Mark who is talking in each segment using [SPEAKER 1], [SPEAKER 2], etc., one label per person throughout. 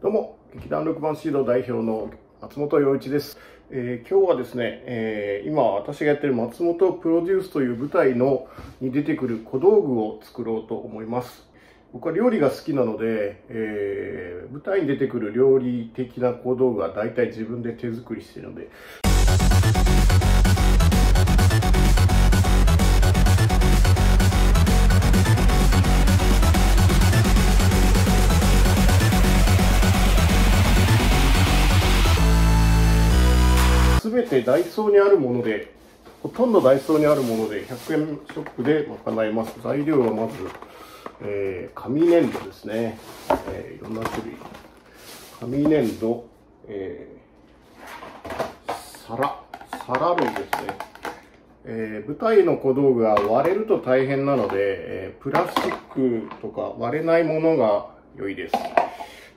[SPEAKER 1] どうも、劇団6番シード代表の松本洋一です。えー今日はですね、えー今私がやってる松本プロデュースという舞台のに出てくる小道具を作ろうと思います。僕は料理が好きなので、えー舞台に出てくる料理的な小道具は大体自分で手作りしてるので、てダイソーにあるもので、ほとんどダイソーにあるもので、100円ショップで賄えます。材料はまず、えー紙粘土ですね。えーいろんな種類。紙粘土、えー皿、皿類ですね。えー舞台の小道具は割れると大変なので、えープラスチックとか割れないものが良いです。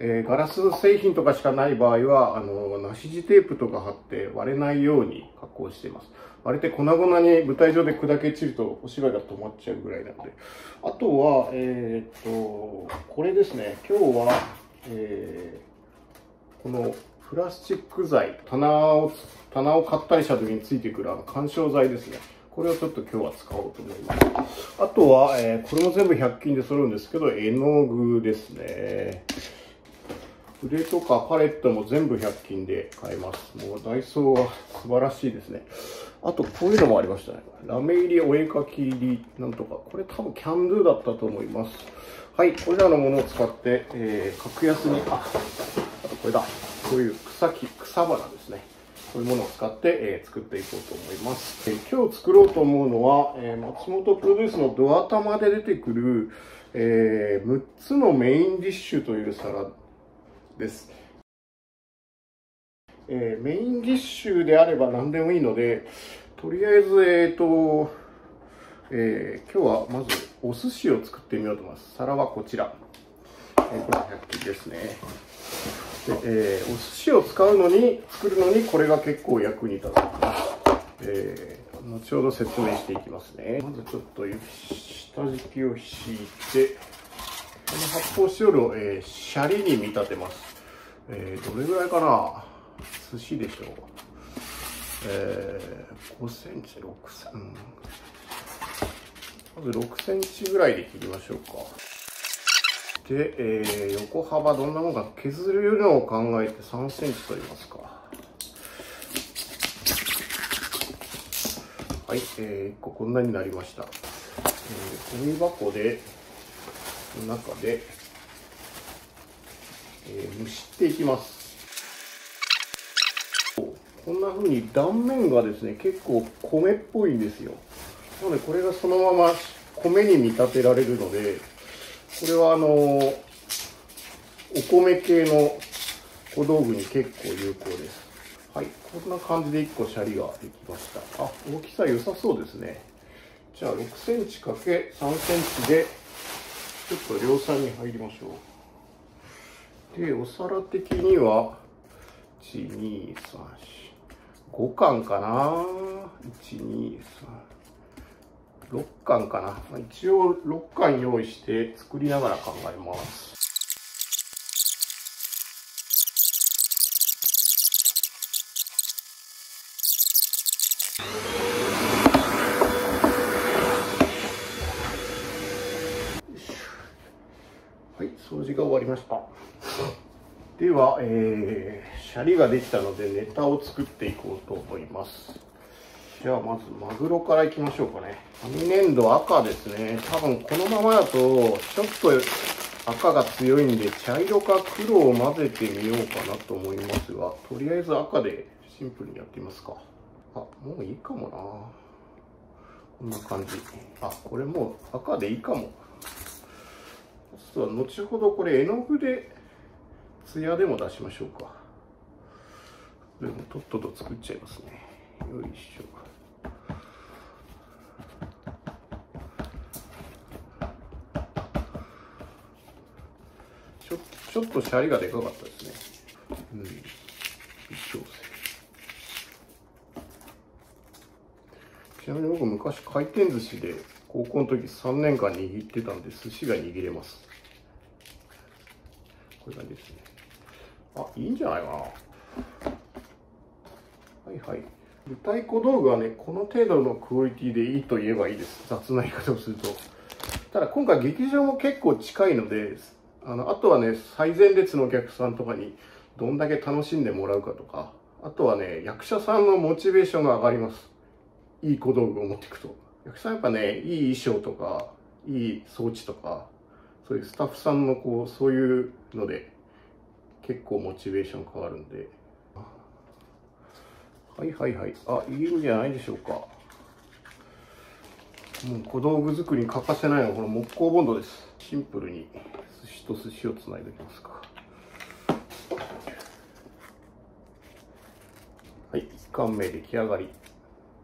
[SPEAKER 1] えーガラス製品とかしかない場合は、あの、なし地テープとか貼って割れないように加工しています。割れて粉々に舞台上で砕け散るとお芝居が止まっちゃうぐらいなので。あとは、えーっと、これですね。今日は、えーこのプラスチック材、棚を、棚を買ったりした時についてくるあの干渉剤ですね。これをちょっと今日は使おうと思います。あとは、えーこれも全部100均で揃うんですけど、絵の具ですね。筆とかパレットも全部100均で買えます。もうダイソーは素晴らしいですね。あとこういうのもありましたね。ラメ入りお絵描き入りなんとか。これ多分キャンドゥだったと思います。はい、これらのものを使って、えー、格安に、あ、あとこれだ。こういう草木、草花ですね。こういうものを使って、えー作っていこうと思います。えー今日作ろうと思うのは、えー松本プロデュースのドア玉で出てくる、えー6つのメインディッシュという皿です。えーメインディッシュであれば何でもいいので、とりあえず、えっ、と、えー今日はまずお寿司を作ってみようと思います。皿はこちら。えーこれ100均ですね。で、えーお寿司を使うのに、作るのにこれが結構役に立つ。えー後ほど説明していきますね。まずちょっと下敷きを敷いて、この発泡スチロールを、えーシャリに見立てます。えーどれぐらいかな？寿司でしょう。えー5センチ、6センうんまず6センチぐらいで切りましょうか。で、えー横幅どんなものか削るのを考えて3センチ取りますか。はい、えー、1個こんなになりました。えー、ゴミ箱で、の中で、えー蒸していきます。こんな風に断面がですね、結構米っぽいんですよ。なのでこれがそのまま米に見立てられるので、これはあのお米系の小道具に結構有効です。はい、こんな感じで1個シャリができました。あ、大きさ良さそうですね。じゃあ6センチ ×3 センチで、ちょっと量産に入りましょう。で、お皿的には、1、2、3、4、5巻かな ?1、2、3、6巻かな、一応6巻用意して作りながら考えます。はい、掃除が終わりました。では、えー、シャリができたのでネタを作っていこうと思います。じゃあまずマグロからいきましょうかね。紙粘土赤ですね。多分このままだとちょっと赤が強いんで茶色か黒を混ぜてみようかなと思いますが、とりあえず赤でシンプルにやってみますか。あ、もういいかもな。こんな感じ。あ、これもう赤でいいかも。そう後ほどこれ絵の具で艶でも出しましょうか。でもとっとと作っちゃいますね。よいしょ。ちょちょっとシャリがでかかったですね。うん。微調整ちなみに僕昔回転寿司で高校の時3年間握ってたんで寿司が握れます。こういう感じですねあ、いいんじゃないかな。はいはい。舞台小道具はね、この程度のクオリティでいいと言えばいいです。雑な言い方をすると。ただ今回劇場も結構近いので、あの、あとはね、最前列のお客さんとかにどんだけ楽しんでもらうかとか、あとはね、役者さんのモチベーションが上がります。いい小道具を持っていくと。役者さんやっぱね、いい衣装とか、いい装置とか、そういうスタッフさんのこう、そういうので、結構モチベーション変わるんで。はいはいはい。あ、いいんじゃないでしょうか。もう小道具作りに欠かせないのはこの木工ボンドです。シンプルに寿司と寿司をつないでおきますか。はい、1貫目出来上がり。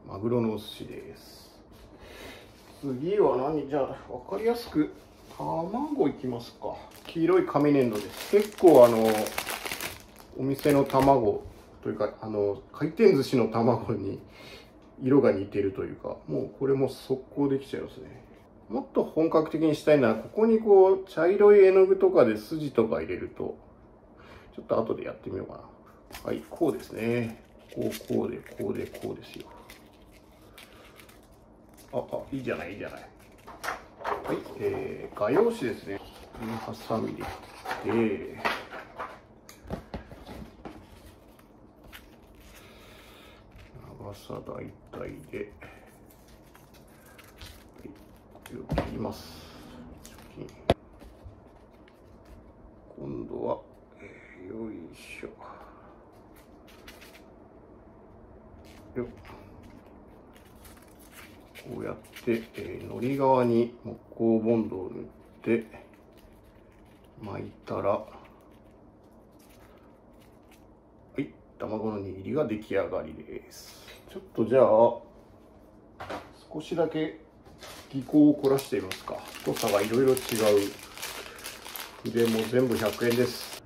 [SPEAKER 1] マグロのお寿司です。次は何？じゃあ、わかりやすく、卵いきますか。黄色い紙粘土です。結構あの、お店の卵というか、あの、回転寿司の卵に色が似てるというか、もうこれも速攻できちゃいますね。もっと本格的にしたいなら、ここにこう、茶色い絵の具とかで筋とか入れると、ちょっと後でやってみようかな。はい、こうですね。こう、こうで、こうで、こうですよ。あ、あ、いいじゃない、いいじゃない。はい、えー、画用紙ですね。ハサミで切って、長さ大体で、はい、切ります。今度は、えー、よいしょ。よこうやって、えー、のり側に木工ボンドを塗って巻いたらはい卵の握りが出来上がりです。ちょっとじゃあ少しだけ技巧を凝らしてみますか。太さがいろいろ違う。筆も全部100円です。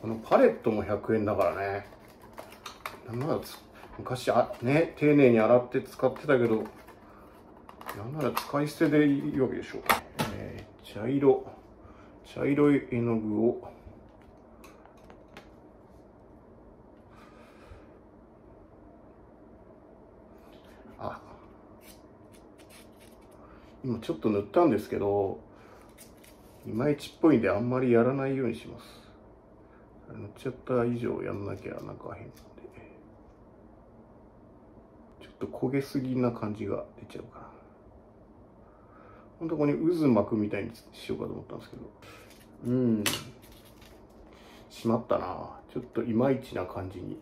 [SPEAKER 1] このパレットも100円だからね。昔あね丁寧に洗って使ってたけどなんなら使い捨てでいいわけでしょう、えー、茶色。茶色い絵の具を。あ。今ちょっと塗ったんですけどいまいちっぽいんであんまりやらないようにします。塗っちゃった以上やんなきゃなんか変なんで。ちょっと焦げすぎな感じが出ちゃうかな。ほんとここに渦巻くみたいにしようかと思ったんですけど。うん。しまったなちょっといまいちな感じに。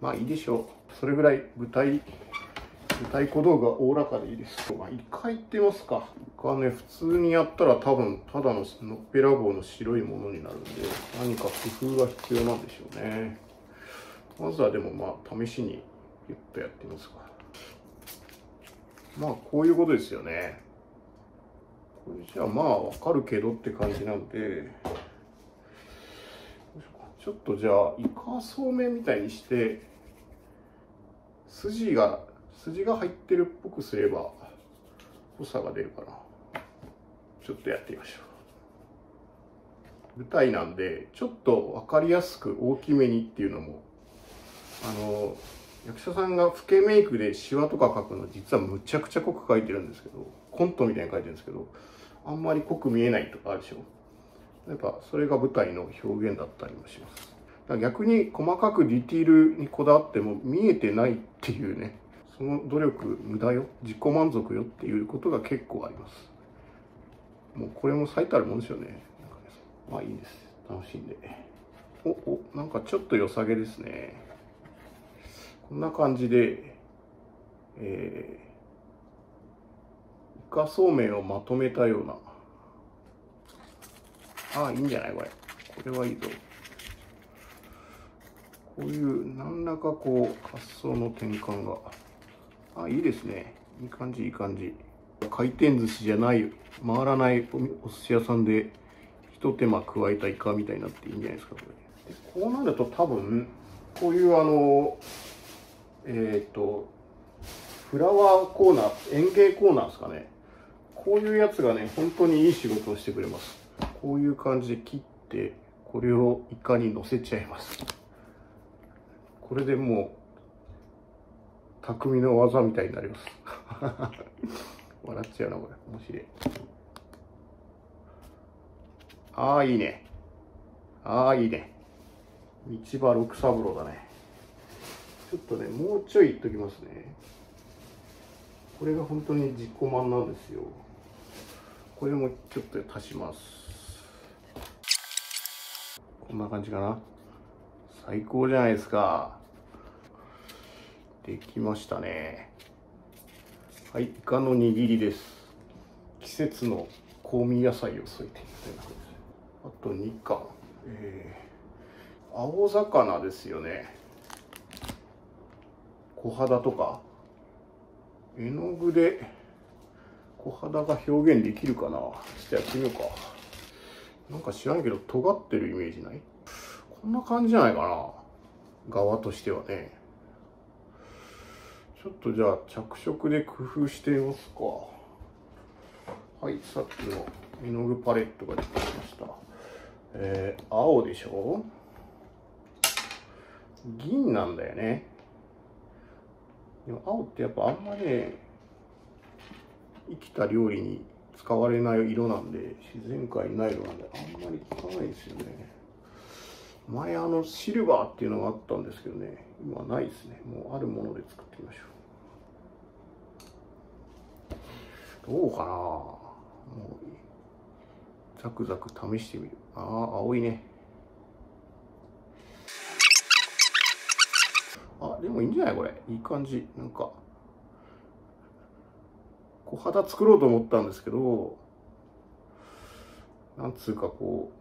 [SPEAKER 1] まあいいでしょう。それぐらい舞台、舞台小道具はおおらかでいいです。まあ一回行ってますか。一回ね、普通にやったら多分ただののっぺらぼうの白いものになるんで、何か工夫が必要なんでしょうね。まずはでもまあ試しにピュッとやってみますかまあこういうことですよね。これじゃあまあわかるけどって感じなので。ちょっとじゃあイカそうめんみたいにして筋が筋が入ってるっぽくすれば濃さが出るかな。ちょっとやってみましょう。舞台なんでちょっと分かりやすく大きめにっていうのもあの役者さんが老けメイクでシワとか描くの実はむちゃくちゃ濃く描いてるんですけどコントみたいに描いてるんですけどあんまり濃く見えないとかあるでしょ。やっぱそれが舞台の表現だったりもします。逆に細かくディティールにこだわっても見えてないっていうねその努力無駄よ自己満足よっていうことが結構あります。もうこれも最たるもんですよね。ねまあいいです。楽しんで。おおなんかちょっと良さげですね。こんな感じで、えー、イカそうめんをまとめたような。ああ、いいんじゃない？これ。これはいいぞ。こういう何らかこう発想の転換が。あ、いいですね。いい感じ、いい感じ。回転寿司じゃない、回らないお寿司屋さんで、一手間加えたイカみたいになっていいんじゃないですか、これ。こうなると多分、こういうあの、えっ、ー、と、フラワーコーナー、園芸コーナーですかね。こういうやつがね、本当にいい仕事をしてくれます。こういう感じで切って、これをイカに乗せちゃいます。これでもう匠の技みたいになります。笑っちゃうなこれ。面白い。ああいいね。ああいいね。道場六三郎だね。ょっとねもうちょいいっときますね。これが本当に実行満なんですよ。これもちょっと足します。こんな感じかな。最高じゃないですか。できましたね。はいイカの握りです。季節の香味野菜を添えていただきあと2貫。えー、青魚ですよね。小肌とか絵の具で小肌が表現できるかな。ちょっとやってみようか。なんか知らんけど尖ってるイメージない？こんな感じじゃないかな。側としてはね。ちょっとじゃあ着色で工夫してみますか。はいさっきの絵の具パレットが出てきました。えー、青でしょ？銀なんだよね。でも青ってやっぱあんまね生きた料理に使われない色なんで自然界にない色なんであんまり使わないですよね。前あのシルバーっていうのがあったんですけどね今ないですね。もうあるもので作ってみましょう。どうかなもうザクザク試してみる。ああ青いね。あでもいいんじゃないこれ。いい感じ。なんか小肌作ろうと思ったんですけどなんつうかこ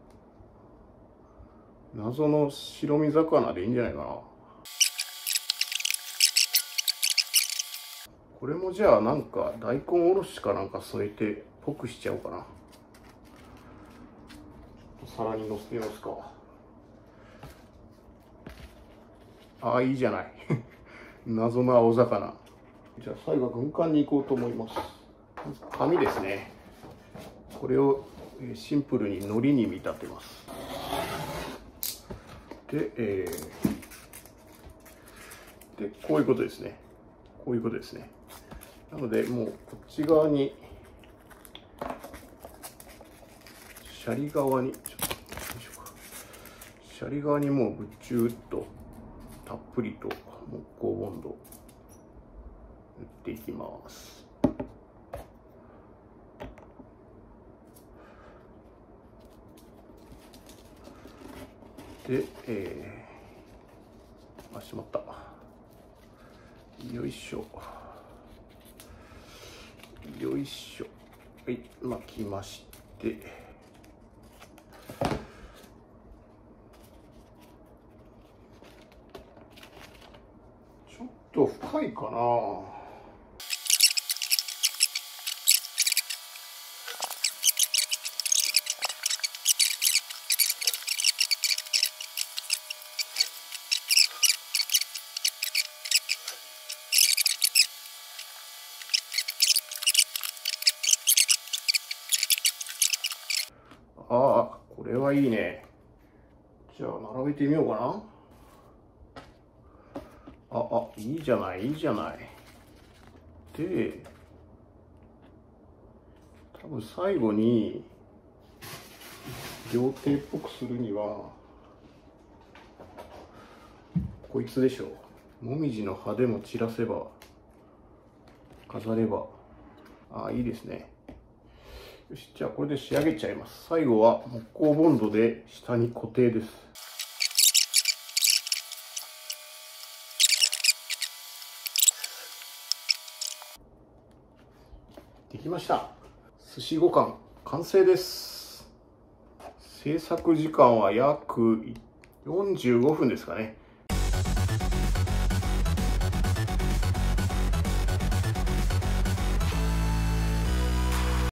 [SPEAKER 1] う謎の白身魚でいいんじゃないかな。これもじゃあなんか大根おろしかなんか添えてぽくしちゃおうかな。皿にのせてみますか。ああいいじゃない。謎の青魚。じゃあ最後軍艦に行こうと思います。紙ですね。これをシンプルに海苔に見立てます。で,、えー、でこういうことですね。こういうことですね。なのでもうこっち側にシャリ側にシャリ側にもうぶっちゅーっとたっぷりと木工ボンド塗っていきます。で、えー、あしまった。よいしょ。よいしょ。はい巻きまして。ちょっと深いかな。ああこれはいいね。じゃあ並べてみようかな。あ、あ、いいじゃない、いいじゃない。で、多分最後に、料亭っぽくするには、こいつでしょう。もみじの葉でも散らせば、飾れば、あ、いいですね。よし、じゃあこれで仕上げちゃいます。最後は木工ボンドで下に固定です。できました。寿司五貫完成です。制作時間は約45分ですかね。